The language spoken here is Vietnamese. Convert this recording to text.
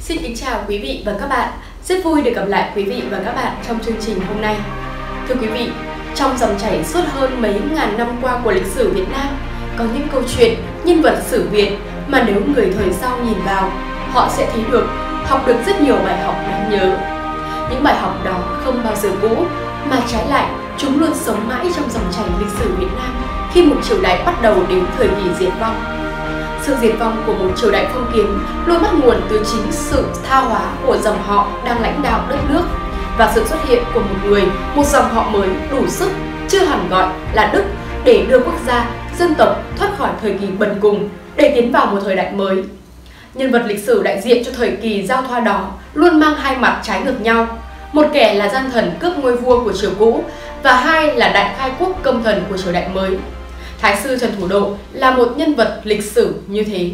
Xin kính chào quý vị và các bạn. Rất vui được gặp lại quý vị và các bạn trong chương trình hôm nay. Thưa quý vị, trong dòng chảy suốt hơn mấy ngàn năm qua của lịch sử Việt Nam, có những câu chuyện, nhân vật sử Việt mà nếu người thời sau nhìn vào, họ sẽ thấy được, học được rất nhiều bài học đáng nhớ. Những bài học đó không bao giờ cũ, mà trái lại chúng luôn sống mãi trong dòng chảy lịch sử Việt Nam khi một triều đại bắt đầu đến thời kỳ diệt vong. Sự diệt vong của một triều đại phong kiến luôn bắt nguồn từ chính sự tha hóa của dòng họ đang lãnh đạo đất nước và sự xuất hiện của một người, một dòng họ mới đủ sức, chưa hẳn gọi là Đức để đưa quốc gia, dân tộc thoát khỏi thời kỳ bần cùng để tiến vào một thời đại mới. Nhân vật lịch sử đại diện cho thời kỳ giao thoa đó luôn mang hai mặt trái ngược nhau. Một kẻ là gian thần cướp ngôi vua của triều cũ và hai là đại khai quốc công thần của triều đại mới. Thái sư Trần Thủ Độ là một nhân vật lịch sử như thế.